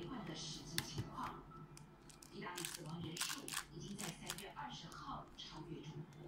罹患的实际情况。意大利死亡人数已经在三月二十号超越中国。